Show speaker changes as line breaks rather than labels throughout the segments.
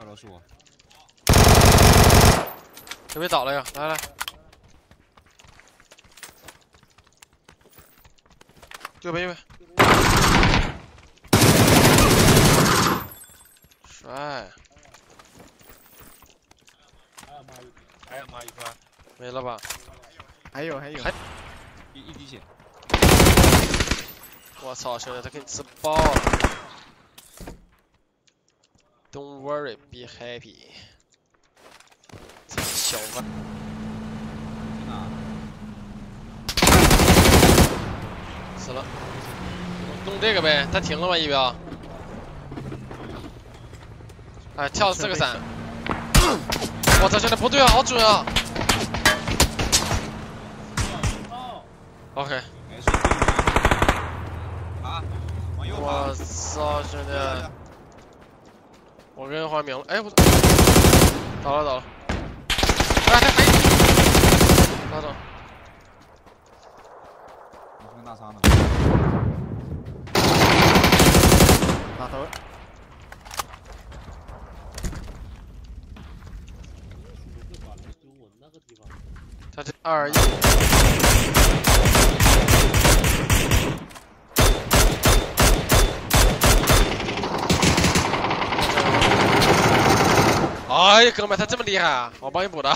二楼是我。
准备倒了呀，来来。右边右边。帅。
还有吗？还有吗？一块？
没了吧？
还有还有。
还一一滴血。
我操，兄弟，他给你吃爆了。Don't worry, be happy。小子。死了。弄这个呗，他停了吗？一标。哎，跳四个伞。我操，兄弟不对啊，好准啊！OK。我操，兄弟！我跟花明了，哎，我倒了倒了，哎，还还，拉倒。
你是大伤呢？
打头。
他这二一。哎呀，哥们，他这么厉害啊！我帮你补的。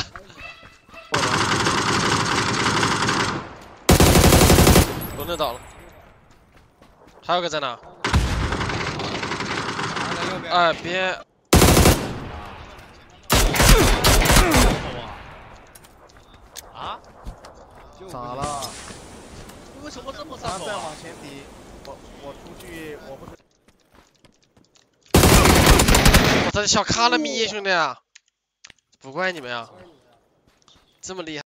轮轮倒了，还有个在哪？哎，别！
啊？
咋了？
为什么这么
他
上
再往前比，我我出去我不。
我操，小卡了咪，兄弟，不怪你们呀，这么厉害。